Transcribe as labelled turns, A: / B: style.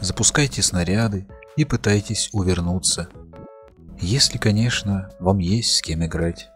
A: запускайте снаряды и пытайтесь увернуться. Если, конечно, вам есть с кем играть.